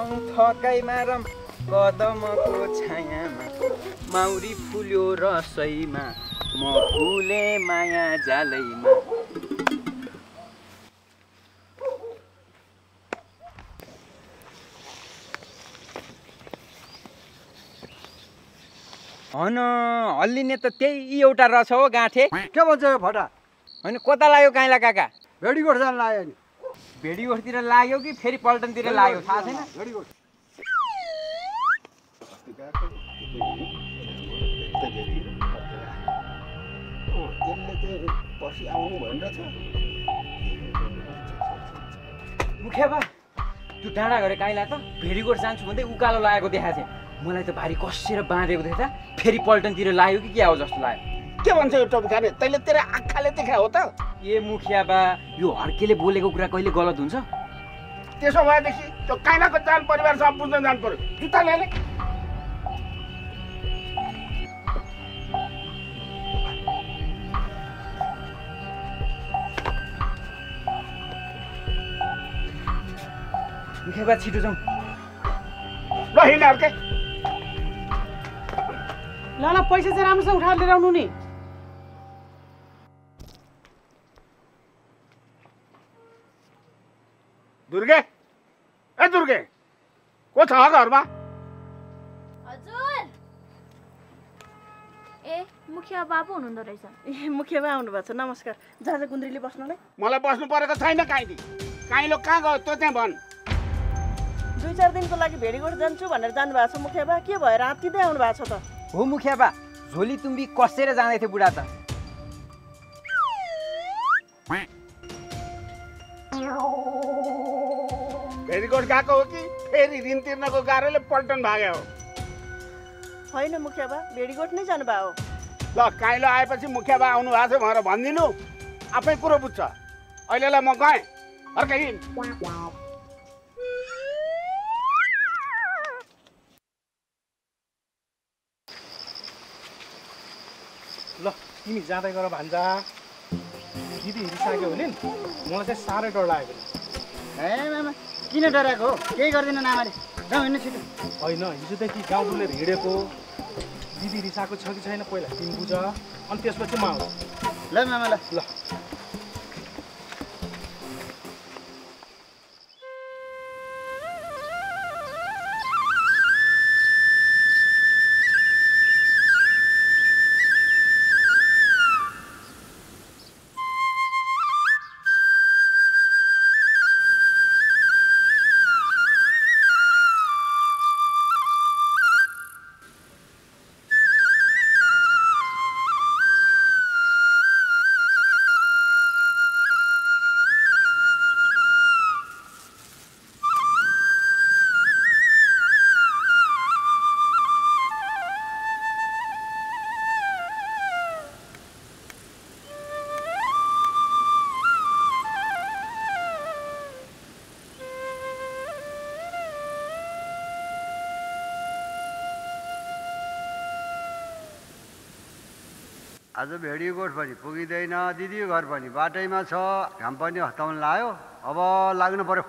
बसौँ थकै मारम कदमको छायामा। माउरी फुल्यो रसैमा म फुले माया जालैमा। हन हल्लिने त त्यही एउटा रहेछ हो गाँठे। के भन्छ यो फटा? होइन कता लाग्यो काइला काका? भेडीगोठ जान लाग्यो नि। भेडीगोठतिर लाग्यो कि फेरि पल्टनतिर लाग्यो? थाहा छैन। मुखिया बा त्यो डाँडा गरे काइला त। भेडीगोठ जान्छु भन्दै उकालो लागेको देखाएको थिएँ। मलाई त भारी कसेर बाँधेको देख्दा फेरि पल्टनतिर लाग्यो कि के हो जस्तो लाग्यो? के भन्छ यो टपकाने तैँले तेरो आँखाले देखा हो त। ए मुखिया बा यो हर्केले बोलेको कुरा कहिले गलत हुन्छ? त्यसो भएदेखि त्यो काइनाको जान परिवारसँग बुझ्न जानु पर्यो। जुत्ता ल्याने मुखिया बा छिटो जाउँ। ल हिँड अर्कै। ल ल पैसा चाहिँ राम्रोसँग उठाएर लिएर आउनु नि। दुर्गे ए दुर्गे को छ घरमा? हजुर। ए मुखिया बाबु हुनुहुँदो रहेछ। ए मुखिया बा आउनु भएको छ। नमस्कार। जाजा गुन्द्रीले बस्नुलाई? मलाई बस्नु परेको छैन काइँली काइँलो कहाँ गयो त्यो चाहिँ भन्। दुई चार दिनको लागि भेडीगोठ जान्छु भनेर जानुभएको छ मुखिया बा। के भएर आत्तिँदै आउनु भएको छ त। हो मुखिया बा झोली तुम्बी कसेर जाँदै थियो बुढा त। भेरीकोट गएको हो कि फेरि ऋण तिर्नको गाह्रोले पल्टन भाग्यो हो? होइन मुखिया बा भेडीगोठ नै जानुभयो। हो ल काइलो आएपछि मुखिया बा आउनु भएको छ भनेर भनिदिनु। आफै कुरो बुझ्छ। अहिलेलाई म गएँ। अर्कै ल तिमी जाँदै गर भान्जा। दिदी हिँडिसक्यो भने नि मलाई चाहिँ साह्रै डर लागेको ए मामा किन डराएको हो? केही गर्दैन आमाले जाउँ हिँड्नु छिटो। होइन हिजोदेखि गाउँ डुलेर हिँडेको। दिदी रिसाएको छ कि छैन पहिला तिमी बुझ अनि त्यसपछि म आउँछु। ल मामा ल। ल। आज भेडीगोठ पनि पुगिँदैन दिदी घर पनि बाटैमा छ। घाम पनि हताउन लाग्यो। अब लाग्नु पर्यो।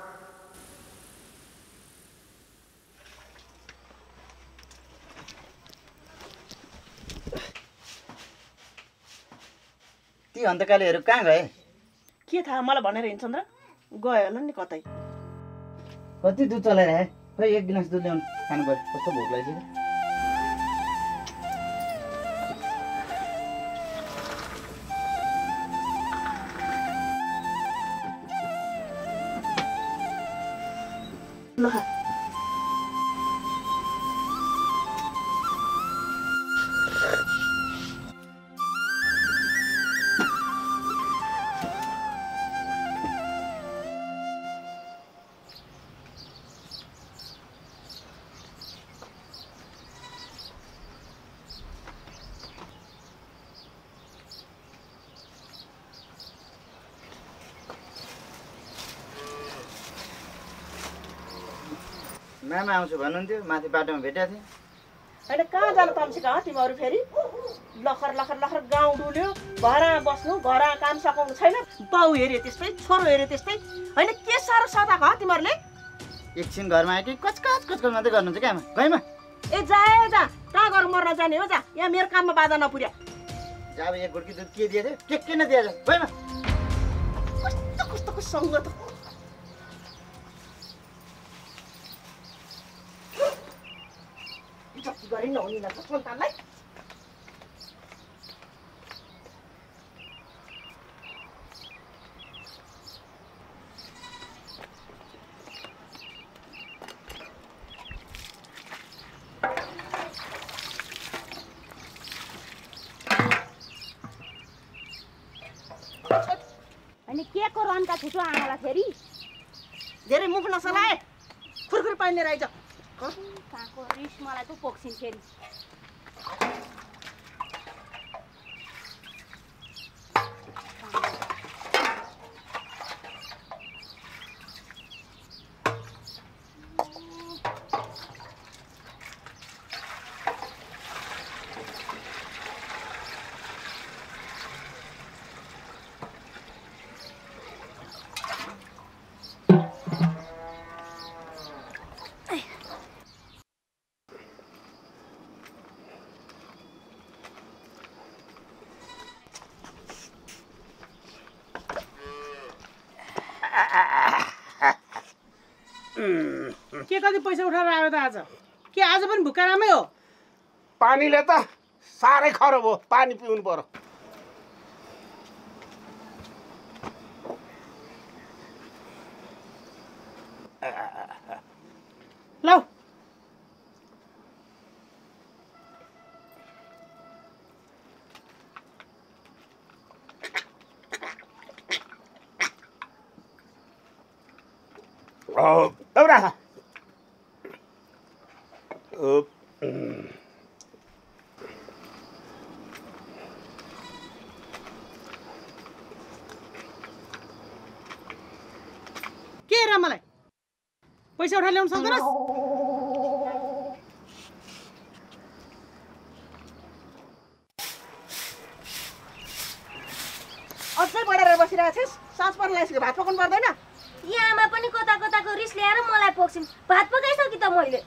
ती हन्तकालेहरू कहाँ गए? के थाहा? मलाई भनेर हिँड्छन् र गयो होला नि कतै। कति दुध चलाइरहे खै एक गिलास दुध ल्याउनु खानु पऱ्यो। कस्तो भोक लागेको ल मामा आउँछु भन्नुहुन्थ्यो माथि बाटोमा भेटेको थिएँ। होइन कहाँ जानु तम्सी कहाँ? तिमीहरू फेरि? लखर लखर लखर गाउँ डुल्यो घर बस्नु घर काम सघाउनु छैन। बाउ हेऱ्यो त्यस्तै छोरो हेऱ्यो त्यस्तै। होइन के साह्रो सताएको हो तिमीहरूले? एकछिन घरमा आयो कि कचकच कचकच मात्रै गर्नुहुन्छ क्या आमा। गएमा ए जा जा। कहाँ गएर मर्न जाने हो? जा। यहाँ मेरो काममा बाधा नपुर्या अब एक गुड्की दुध के दिएछ के के दिएछ गएमा कस्तो कस्तोको सङ्गत। हो। जति गरे नहुने लाग्छ सन्तानलाई अनि के को रनका छुटो आमालाई फेरि धेरै मुख नसलाए खुरखुर पानी लिएर आइज कहाँको रिस मलाई पो पोख्छिन् फेरि। के कति पैसा उठाएर आयो त आज? के आज पनि भुक्का रामै हो? पानीले त साह्रै खराब हो। पानी पिउनु पर्यो। लौ। एउटा उम्। के र मलाई? पैसा उठाएर ल्याउनु सक्दैनस्? अझै बढेर बसिरहेको छिस्? साँझ पर्न लागिसक्यो भात पकाउनु पर्दैन? यहाँ आमा पनि कता कताको रिस ल्याएर मलाई पोख्छिन्। भात पकाइसकेँ त मैले।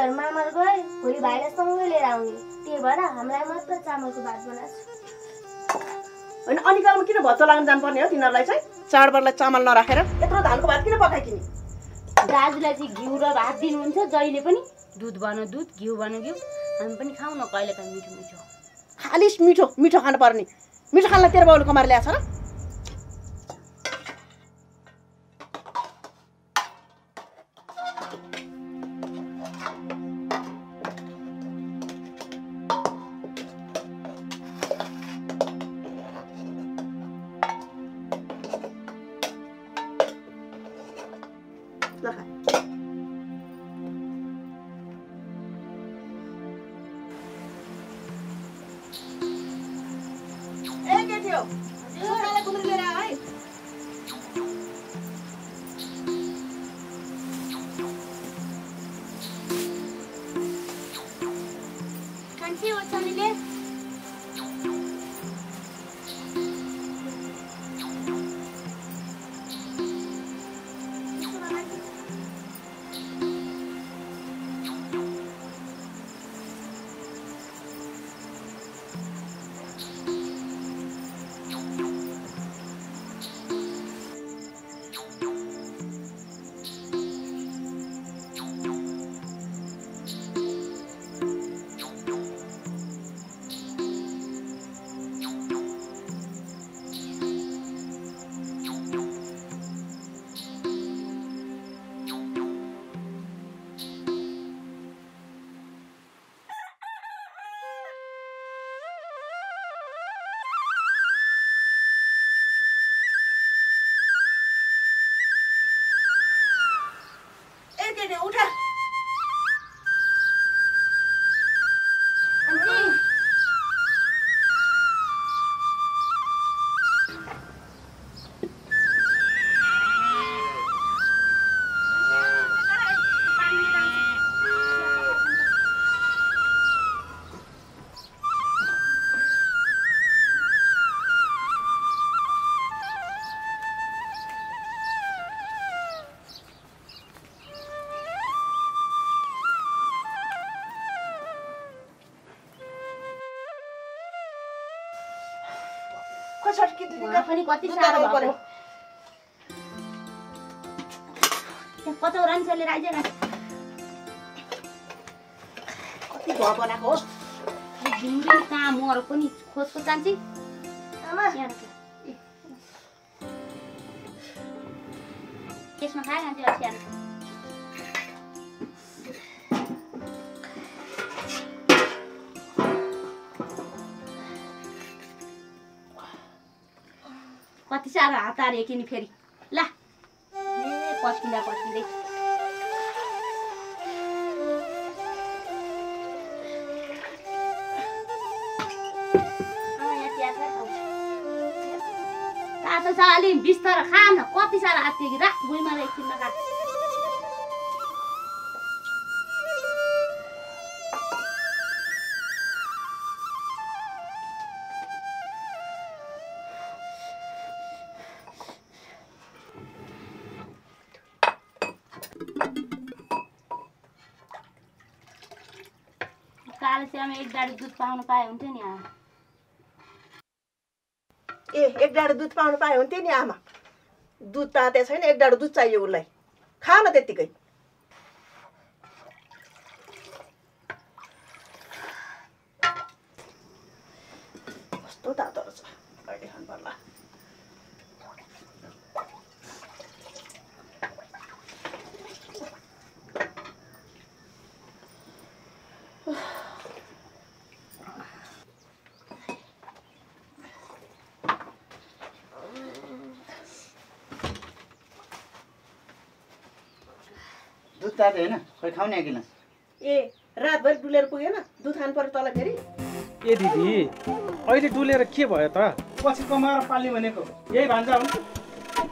दिदीहरू मामा गए भोलि भाइलाई सँगै लिएर आउने। त्यही भएर हामीलाई मात्र चामलको भात बनाएको होइन अनिकालमा किन भच्चो लाग्न जानुपर्ने हो तिनीहरूलाई चाहिँ? चाडबाडलाई चामल नराखेर। यत्रो धानको भात किन पकाइकिने दाजुलाई चाहिँ घिउ र भात दिनुहुन्छ जहिले पनि। दुध बन दुध घिउ बन घिउ। हामी पनि खाउँ न कहिले काहीँ मिठो मिठो। खालि मिठो मिठो खानु पर्ने मिठो खानलाई तेरो बाउले कमाएर ल्याएको छ र? उहाँ पनि कति साह्रो न। कति भयो बनाएको हो? झुम्री कहाँ? मर पनि खोजको चाहन्छु। आमा। यहाँ राख। ए, त्यसमा साह्रो हात हारे कि नि फेरि? ला। ए पस्किँदा पस्किँदै। तातो छ अलि बिस्तारो खा न कति साह्रो हात थियो कि? राख भुइँमा एकछिनमा खा एक डाडी दुध पाउनु पाए हुन्थ्यो नि आमा। ए एक डाँडो दुध पाउनु पाए हुन्थ्यो नि आमा। दुध ताते छैन एक डाँडो दुध चाहियो उसलाई। खा न त्यत्तिकै कस्तो तातो रहेछ। तातो होइन? खोइ खाउने गिलास ए रातभरि डुलेर पुगेन? दुध खानु पर्यो तँलाई फेरि? ए दिदी अहिले डुलेर के भयो त? पछि कमाएर पाल्ने भनेको। यही भान्जा हो।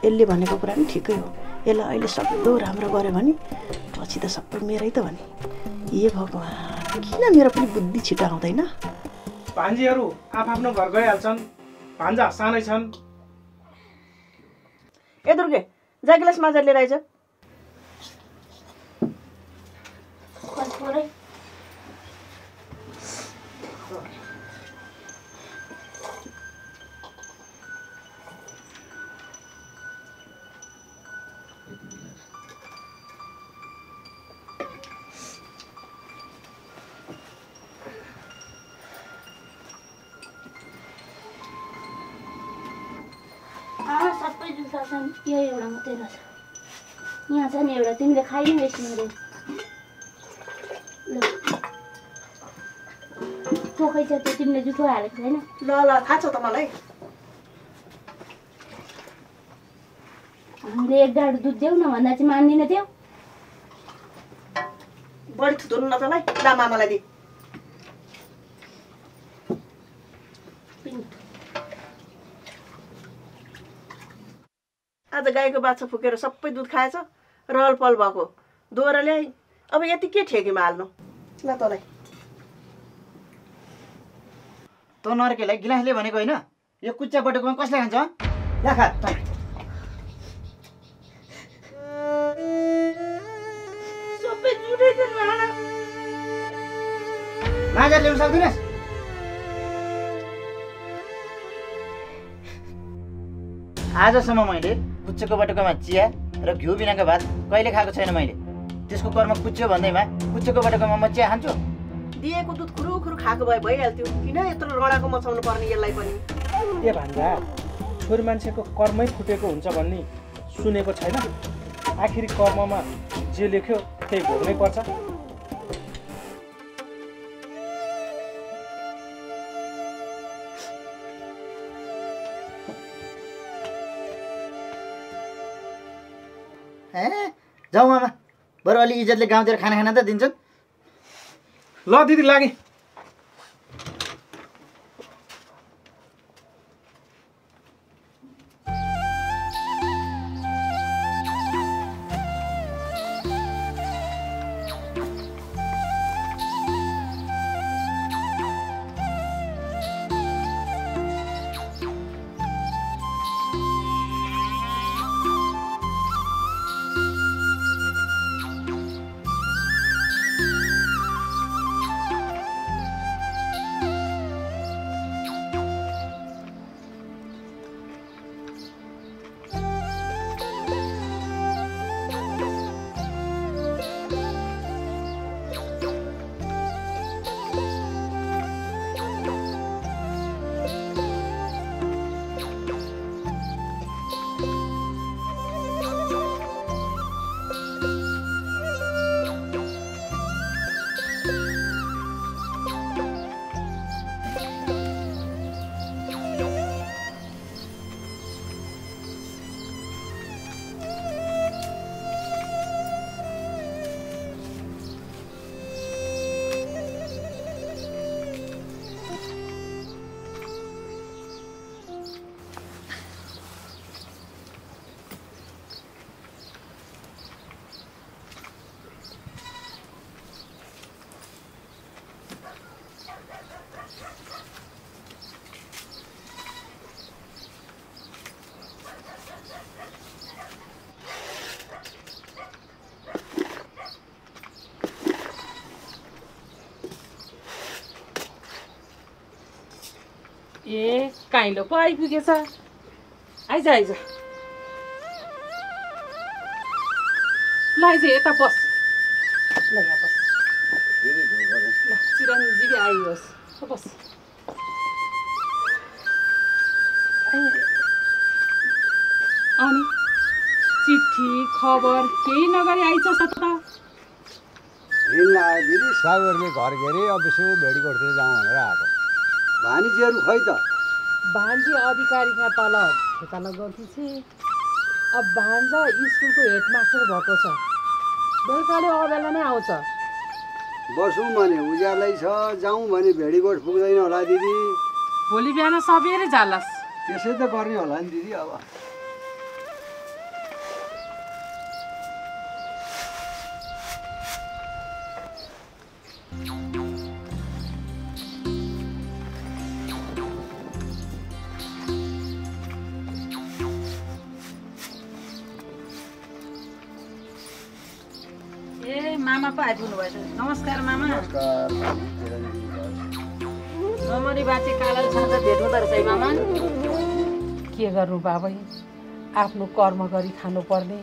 यसले भनेको कुरा पनि ठिकै हो। यसलाई अहिले सक्दो राम्रो गऱ्यो भने पछि त सबै मेरै त भने ए भगवान् किन मेरो पनि बुद्धि छिटो आउँदैन? भान्जीहरू आफ्नो घर गइहाल्छन्। भान्जा सानै छन्। ए दुर्गे जा गिलास माजा लिएर आइज। बस पुरै अँ, सबै जुसा छन् यो एउटा मात्रै रहेछ यहाँ छ नि एउटा तिमीले खाइ नै बेसी मेरो ल छ त्यो तिमीले जुठो हालेको छैन। ल ल थाहा छ त मलाई। हामीले एक डाँडो दुध देऊ न भन्दा चाहिँ मान्दिनँ त्यो। बढी न तँलाई ला मामालाई दि। आज गाईको बाछा फुकेर सबै दुध खाएछ रहल पहल भएको। दोहोरो ल्याइ अब यति के ठेकीमा हाल्नु? ल तँलाई। तँ नर्केलाई गिलासले भनेको होइन? यो कुच्चा बटुकोमा कसले खान्छ? हँ? ला खा तँ। सबै जुटै छ राणा माजा ल्याउन सक्दिनस्? आजसम्म मैले कुच्चोको बटुकोमा चिया र घिउ बिनाको भात कहिले खाएको छैन मैले। त्यसको कर्म कुच्चो भन्दैमा कुच्चोको बटुकोमा म चिया खान्छु। दिएको दुध खुरु खुरु खाएको भए भइहाल्थ्यो। किन यत्रो रडाको मचाउनु पर्ने यसलाई पनि? ए भान्जा छोरी मान्छेको कर्मै फुटेको हुन्छ भन्ने सुनेको छैन। आखिरी कर्ममा जे लेख्यो त्यही भोग्नै पर्छ। ए जाउँ आमा। बरु अलि इज्जतले गाउँतिर खाना खाना त दिन्छन्। ल दिदी लागे। काइलो पो आइपुगेछ। आइज आइज। ल आइज यता बस। ल यहाँ बस। ल चिरञ्जीवी आइयोस्। ल बस। ए, अनि चिठी खबर केही नगरी आइछस् त सागरले घर घेरे अब यसो भेडीकोटतिर जाउँ भनेर आएको। भानिजीहरू खै त। भान्जी अधिकारीका तल ठेकाना गर्थी छे अब भान्जा स्कुलको हेडमास्टर भएको छ। बेलुकाले अबेला नै आउँछ। बसौँ भने उज्यालै छ जाउँ भने भेडीकोट पुग्दैन होला दिदी। भोलि बिहान सबेरै जालास् त्यसै त गर्ने होला नि दिदी अब। मामा पो आइपुग्नु भएछ नमस्कार। मामा। नमरी बाँचे कालाल छ त भेट हुँदो रहेछ है मामा। के गर्नु बाबै? आफ्नो कर्म गरी खानुपर्ने।